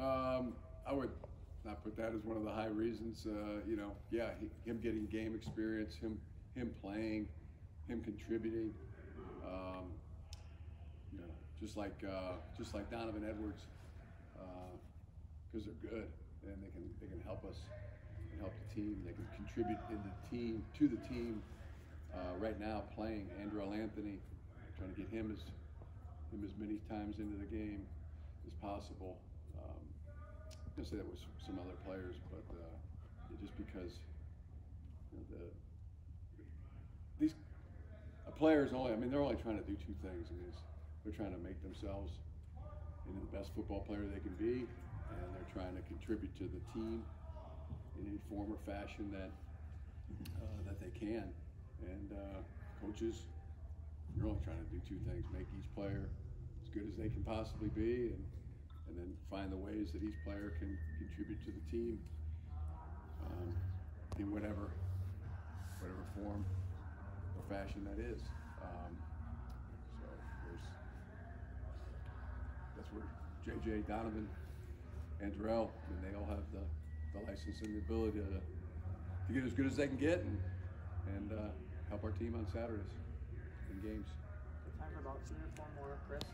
Um, I would not put that as one of the high reasons. Uh, you know, yeah, he, him getting game experience, him him playing, him contributing. Um, you know, just like uh, just like Donovan Edwards, because they're good and they can they can help us help the team. They can contribute in the team to the team. Uh, right now, playing Andrel Anthony, trying to get him as him as many times into the game as possible. Um, I'm gonna say that was some other players, but uh, just because you know, the these uh, players only, I mean, they're only trying to do two things. It's, they're trying to make themselves into the best football player they can be, and they're trying to contribute to the team in any form or fashion that uh, that they can. And uh, coaches, you're only trying to do two things: make each player as good as they can possibly be, and and then find the ways that each player can contribute to the team um, in whatever whatever form or fashion that is. Um, so that's where JJ Donovan and Darrell, mean, they all have the, the license and the ability to, to get as good as they can get and and uh, help our team on Saturdays in games. Time for about three or four more, Chris.